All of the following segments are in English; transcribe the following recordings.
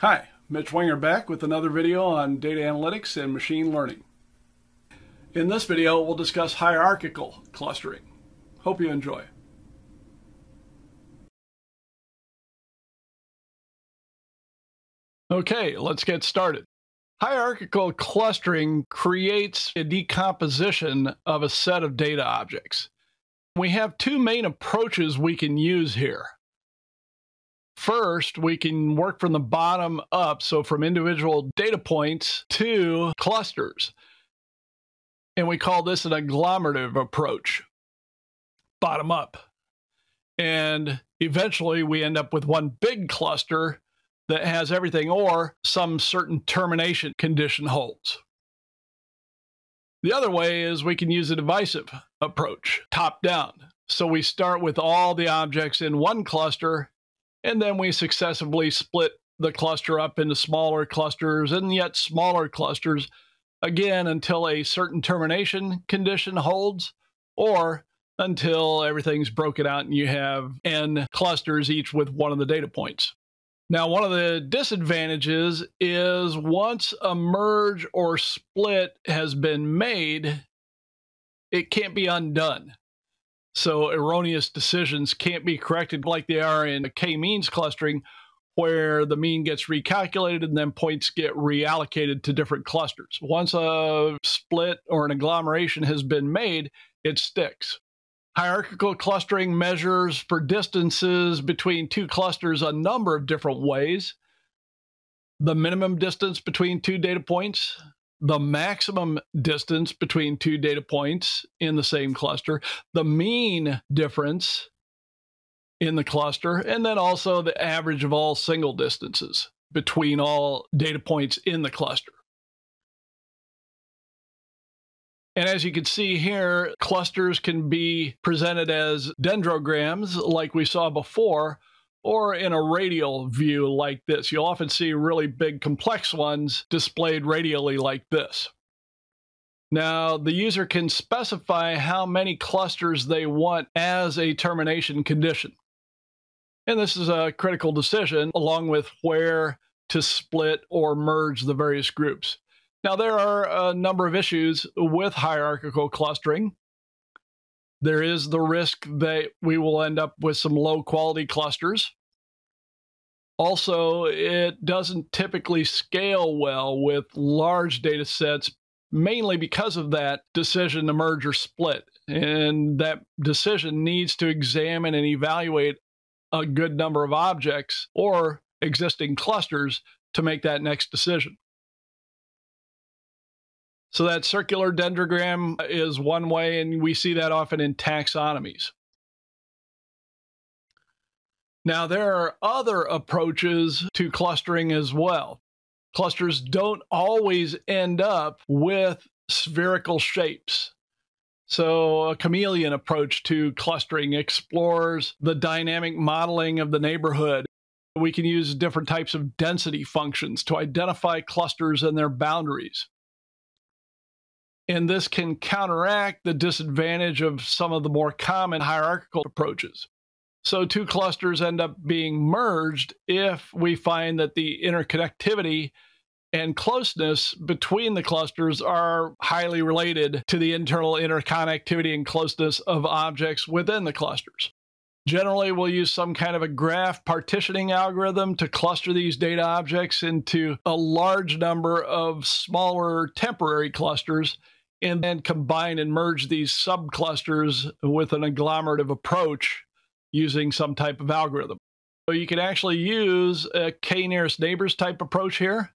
Hi, Mitch Wenger back with another video on data analytics and machine learning. In this video, we'll discuss hierarchical clustering. Hope you enjoy. Okay, let's get started. Hierarchical clustering creates a decomposition of a set of data objects. We have two main approaches we can use here. First, we can work from the bottom up, so from individual data points to clusters. And we call this an agglomerative approach, bottom up. And eventually we end up with one big cluster that has everything or some certain termination condition holds. The other way is we can use a divisive approach, top down. So we start with all the objects in one cluster and then we successively split the cluster up into smaller clusters and yet smaller clusters, again, until a certain termination condition holds or until everything's broken out and you have n clusters each with one of the data points. Now, one of the disadvantages is once a merge or split has been made, it can't be undone. So erroneous decisions can't be corrected like they are in k-means clustering, where the mean gets recalculated and then points get reallocated to different clusters. Once a split or an agglomeration has been made, it sticks. Hierarchical clustering measures for distances between two clusters a number of different ways. The minimum distance between two data points, the maximum distance between two data points in the same cluster, the mean difference in the cluster, and then also the average of all single distances between all data points in the cluster. And as you can see here, clusters can be presented as dendrograms like we saw before, or in a radial view like this. You'll often see really big complex ones displayed radially like this. Now, the user can specify how many clusters they want as a termination condition. And this is a critical decision along with where to split or merge the various groups. Now, there are a number of issues with hierarchical clustering. There is the risk that we will end up with some low quality clusters. Also, it doesn't typically scale well with large data sets, mainly because of that decision to merge or split. And that decision needs to examine and evaluate a good number of objects or existing clusters to make that next decision. So that circular dendrogram is one way, and we see that often in taxonomies. Now, there are other approaches to clustering as well. Clusters don't always end up with spherical shapes. So, a chameleon approach to clustering explores the dynamic modeling of the neighborhood. We can use different types of density functions to identify clusters and their boundaries and this can counteract the disadvantage of some of the more common hierarchical approaches. So, two clusters end up being merged if we find that the interconnectivity and closeness between the clusters are highly related to the internal interconnectivity and closeness of objects within the clusters. Generally, we'll use some kind of a graph partitioning algorithm to cluster these data objects into a large number of smaller temporary clusters and then combine and merge these subclusters with an agglomerative approach using some type of algorithm. So you can actually use a k nearest neighbors type approach here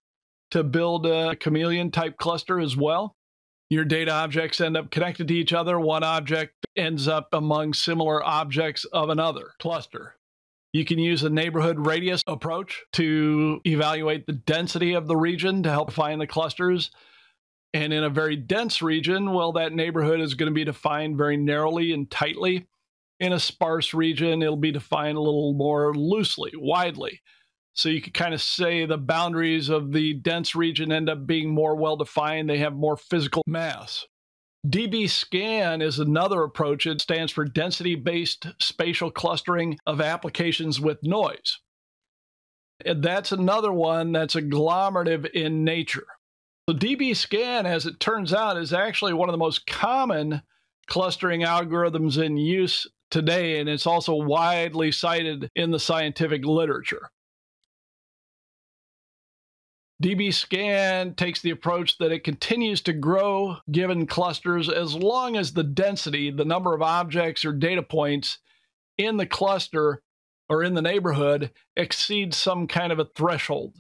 to build a chameleon type cluster as well. Your data objects end up connected to each other. One object ends up among similar objects of another cluster. You can use a neighborhood radius approach to evaluate the density of the region to help find the clusters and in a very dense region, well, that neighborhood is going to be defined very narrowly and tightly. In a sparse region, it'll be defined a little more loosely, widely. So you could kind of say the boundaries of the dense region end up being more well defined. They have more physical mass. DB-SCAN is another approach. It stands for density based spatial clustering of applications with noise. that's another one that's agglomerative in nature. So DBSCAN, as it turns out, is actually one of the most common clustering algorithms in use today, and it's also widely cited in the scientific literature. DBSCAN takes the approach that it continues to grow given clusters as long as the density, the number of objects or data points in the cluster or in the neighborhood exceeds some kind of a threshold.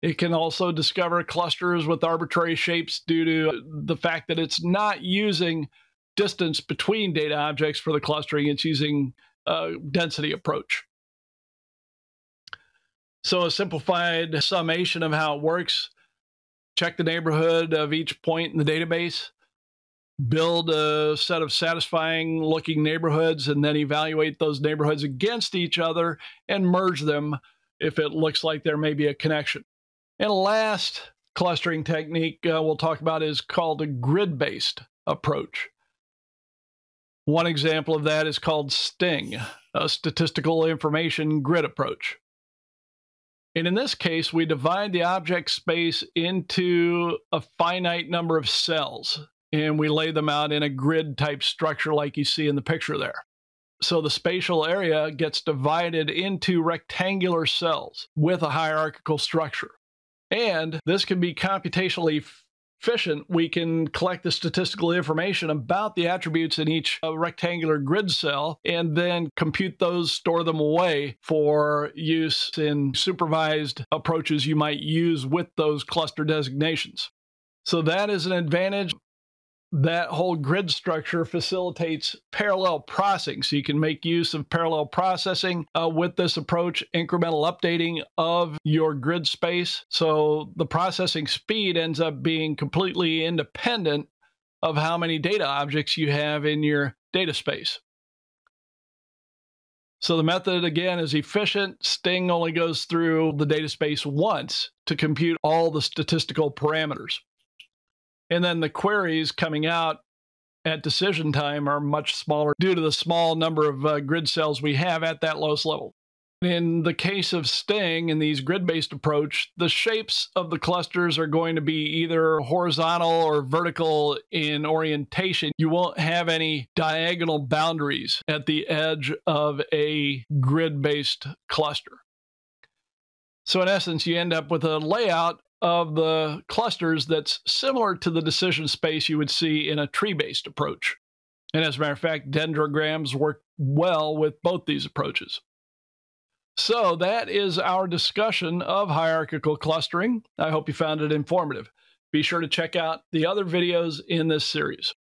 It can also discover clusters with arbitrary shapes due to the fact that it's not using distance between data objects for the clustering, it's using a density approach. So a simplified summation of how it works, check the neighborhood of each point in the database, build a set of satisfying looking neighborhoods, and then evaluate those neighborhoods against each other and merge them if it looks like there may be a connection. And last clustering technique uh, we'll talk about is called a grid-based approach. One example of that is called STING, a statistical information grid approach. And in this case, we divide the object space into a finite number of cells and we lay them out in a grid type structure like you see in the picture there. So the spatial area gets divided into rectangular cells with a hierarchical structure. And this can be computationally efficient, we can collect the statistical information about the attributes in each uh, rectangular grid cell and then compute those, store them away for use in supervised approaches you might use with those cluster designations. So that is an advantage that whole grid structure facilitates parallel processing. So you can make use of parallel processing uh, with this approach, incremental updating of your grid space. So the processing speed ends up being completely independent of how many data objects you have in your data space. So the method again is efficient. Sting only goes through the data space once to compute all the statistical parameters. And then the queries coming out at decision time are much smaller due to the small number of uh, grid cells we have at that lowest level. In the case of Sting in these grid-based approach, the shapes of the clusters are going to be either horizontal or vertical in orientation. You won't have any diagonal boundaries at the edge of a grid-based cluster. So in essence, you end up with a layout of the clusters that's similar to the decision space you would see in a tree-based approach. And as a matter of fact, dendrograms work well with both these approaches. So that is our discussion of hierarchical clustering. I hope you found it informative. Be sure to check out the other videos in this series.